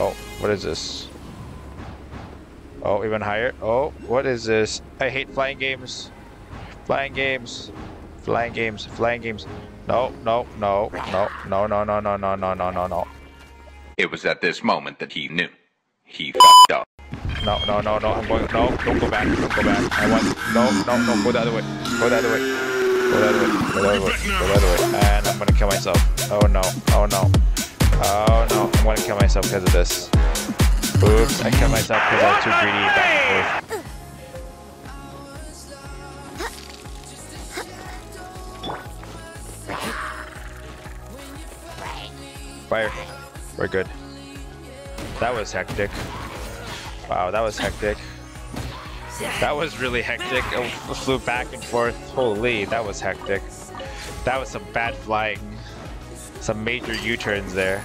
Oh, what is this? Oh, even higher. Oh, what is this? I hate flying games. Flying games. Flying games. Flying games. No, no, no, no, no, no, no, no, no, no, no, no, no. It was at this moment that he knew. He fucked up. No, no, no, no. I'm going. No, don't go back. Don't go back. I want. No, no, no. Go the other way. Go the other way. Go the other way. Go the other way. Go the other way. And I'm gonna kill myself. Oh no. Oh no. Oh no. I'm gonna kill myself because of this. Oops. I killed myself because I was too greedy back and forth. Fire. We're good. That was hectic. Wow, that was hectic. That was really hectic. I flew back and forth. Holy, that was hectic. That was some bad flying. Some major U-turns there.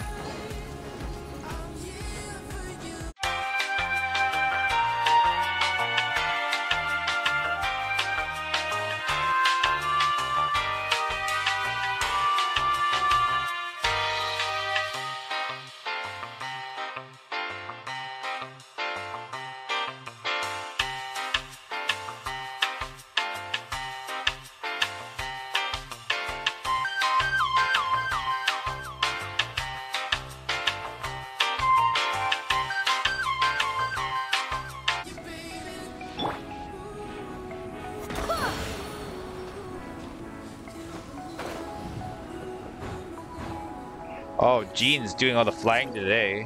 Oh, Jean's doing all the flying today.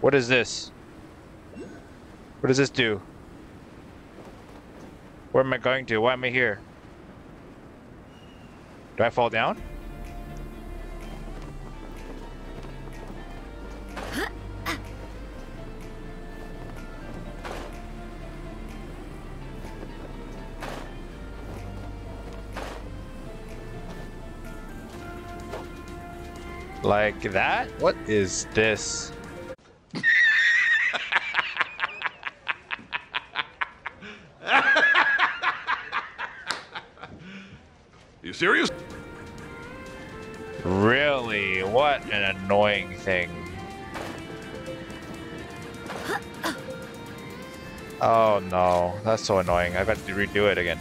What is this? What does this do? Where am I going to? Why am I here? Do I fall down? Like that? What is this? You serious? Really? What an annoying thing. Oh no, that's so annoying. I've got to redo it again.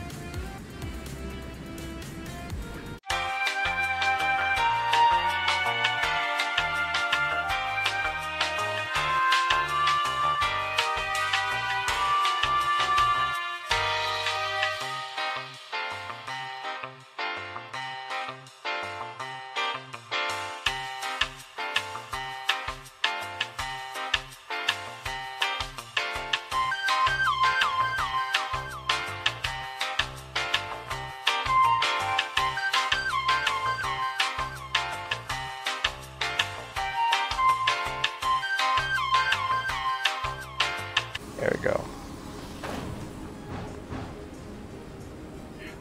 There we go.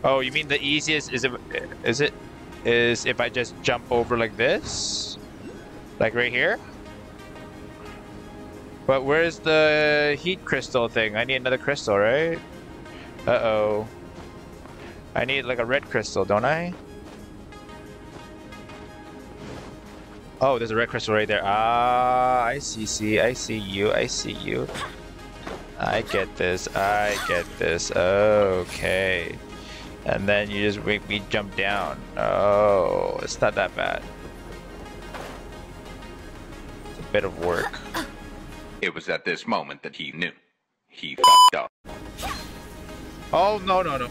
Oh, you mean the easiest is it is it is if I just jump over like this? Like right here? But where's the heat crystal thing? I need another crystal, right? Uh-oh. I need like a red crystal, don't I? Oh, there's a red crystal right there. Ah, I see, see, I see you, I see you. I get this, I get this, okay. And then you just make me jump down. Oh, it's not that bad. It's a bit of work. It was at this moment that he knew. He fucked up. Oh, no, no, no.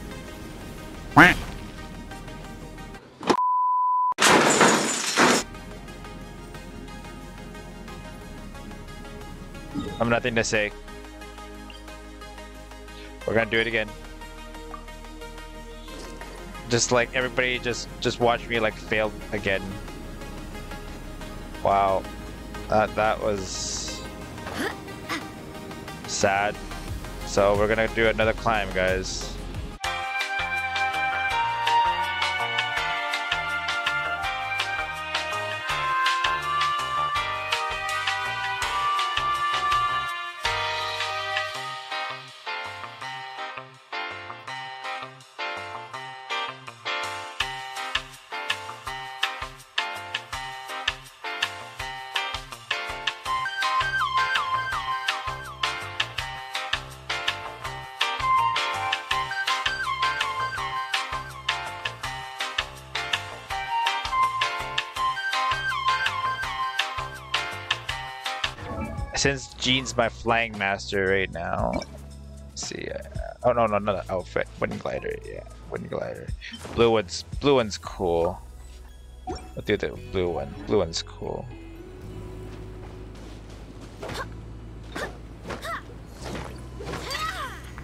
I'm nothing to say. We're gonna do it again. Just like everybody just just watch me like fail again. Wow. That that was sad. So we're gonna do another climb, guys. Since Jean's my flying master right now. See. Uh, oh no, no, another outfit. Wind glider. Yeah, wind glider. Blue one's blue one's cool. I'll do the blue one. Blue one's cool.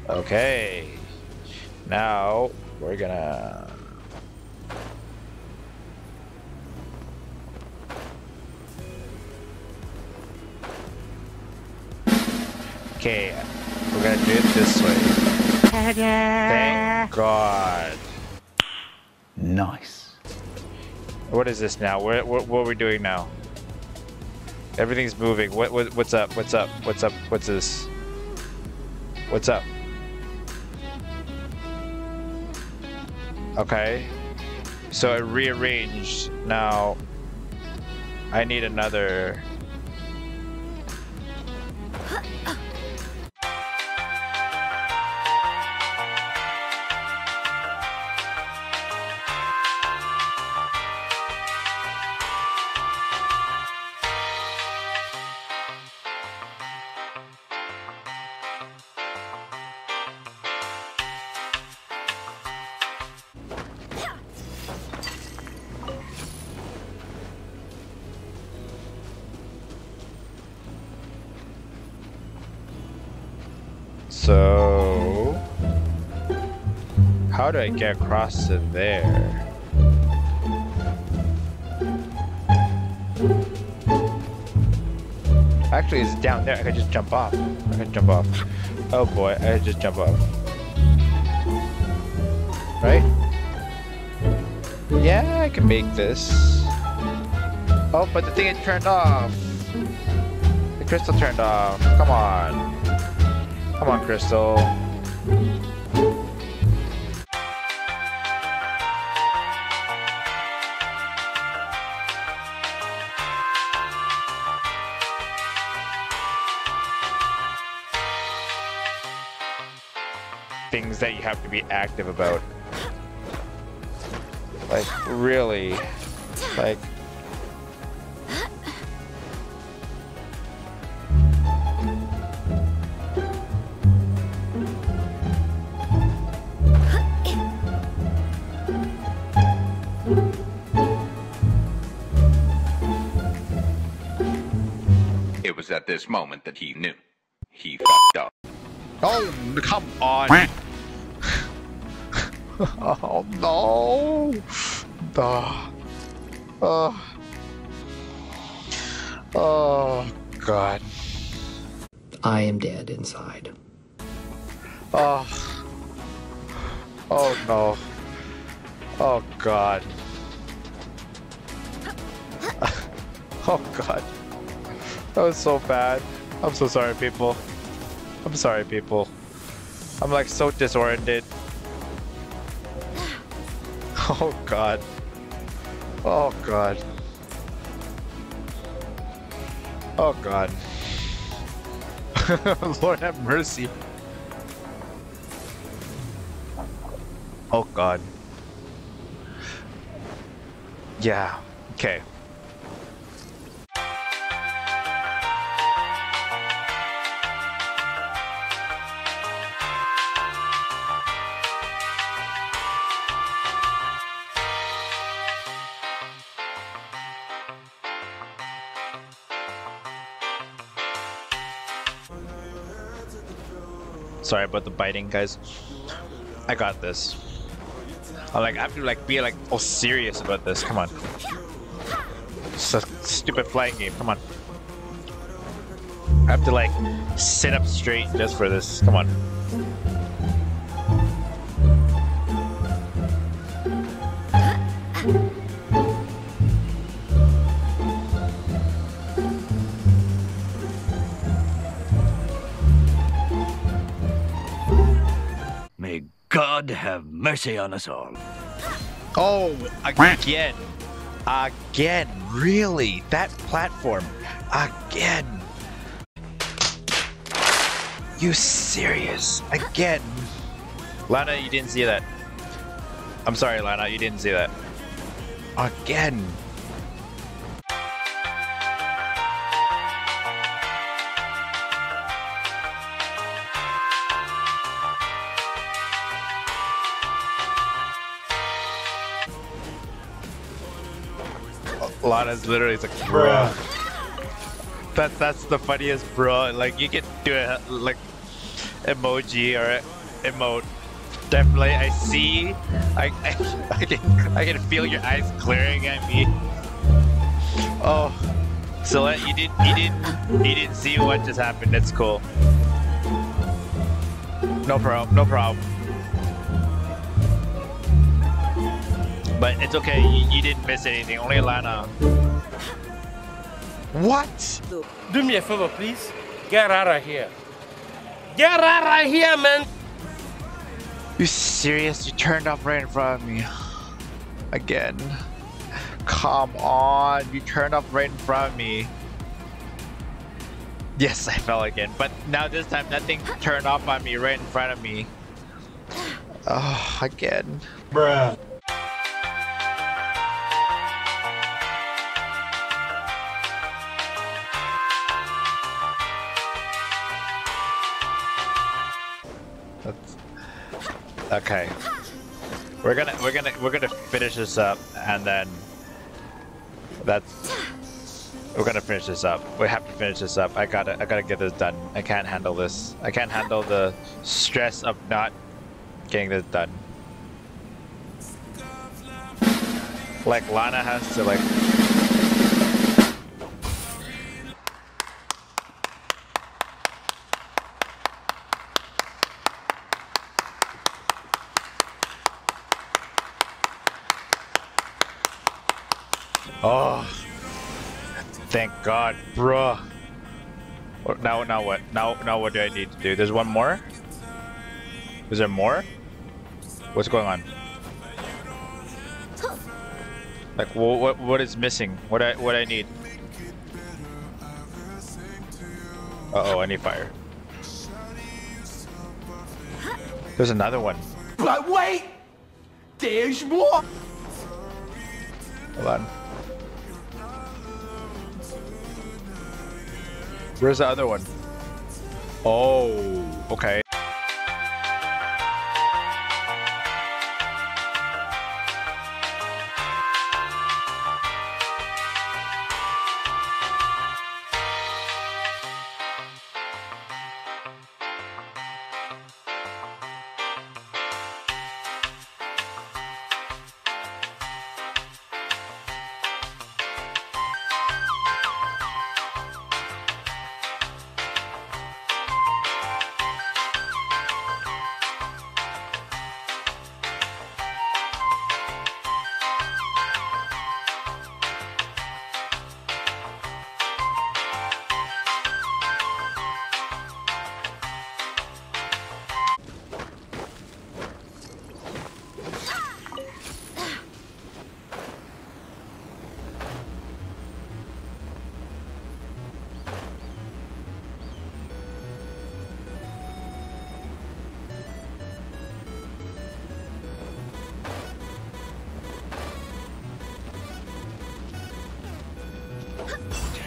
Okay. Now we're gonna Okay, we're gonna do it this way. Thank God. Nice. What is this now? What, what, what are we doing now? Everything's moving. What, what what's up? What's up? What's up? What's this? What's up? Okay. So it rearranged. Now I need another So, how do I get across to there? Actually, it's down there. I could just jump off. I could jump off. Oh boy, I could just jump off. Right? Yeah, I can make this. Oh, but the thing turned off. The crystal turned off. Come on. Come on, Crystal. Things that you have to be active about. Like, really. Like, It was at this moment that he knew. He fucked up. Oh, come on. oh, no. Oh. Oh. Oh, God. I am dead inside. Oh. Oh, no. Oh, God. oh, God. That was so bad. I'm so sorry, people. I'm sorry, people. I'm like so disoriented. Oh god. Oh god. Oh god. Lord have mercy. Oh god. Yeah. Okay. Sorry about the biting, guys. I got this. I like I have to like be like all serious about this. Come on. It's a stupid flying game. Come on. I have to like sit up straight just for this. Come on. God have mercy on us all. Oh, again. Again. Really? That platform. Again. You serious? Again. Lana, you didn't see that. I'm sorry, Lana, you didn't see that. Again. Lana's literally like, bruh. That that's the funniest, bro. Like you can do a like emoji or emote. Definitely, I see. I, I I can I can feel your eyes glaring at me. Oh, so that you didn't you didn't you didn't see what just happened. That's cool. No problem. No problem. But it's okay. You, you didn't miss anything. Only Lana. What? Do me a favor, please. Get out of here. Get out of here, man. You serious? You turned up right in front of me. Again. Come on. You turned up right in front of me. Yes, I fell again. But now this time nothing turned off on me right in front of me. Oh, again. Bruh. Okay. We're gonna we're gonna we're gonna finish this up and then that's we're gonna finish this up. We have to finish this up. I gotta I gotta get this done. I can't handle this. I can't handle the stress of not getting this done. Like Lana has to like Oh, thank God, bruh. Now, now what? Now, now what do I need to do? There's one more. Is there more? What's going on? Like, wh- what, what is missing? What I, what I need? Uh oh, I need fire. There's another one. But wait! There's more! Hold on. Where's the other one? Oh, okay.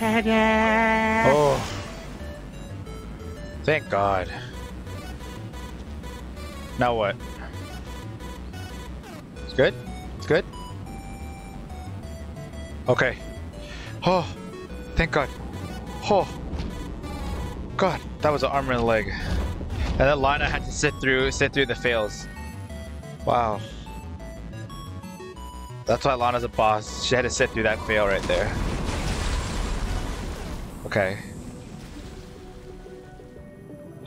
Oh. Thank God. Now what? It's good? It's good? Okay. Oh, thank God. Oh. God, that was an arm and a leg. And that Lana had to sit through sit through the fails. Wow. That's why Lana's a boss. She had to sit through that fail right there. Okay.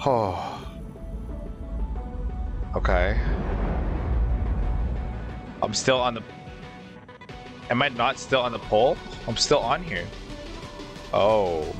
Oh. Okay. I'm still on the... Am I not still on the pole? I'm still on here. Oh.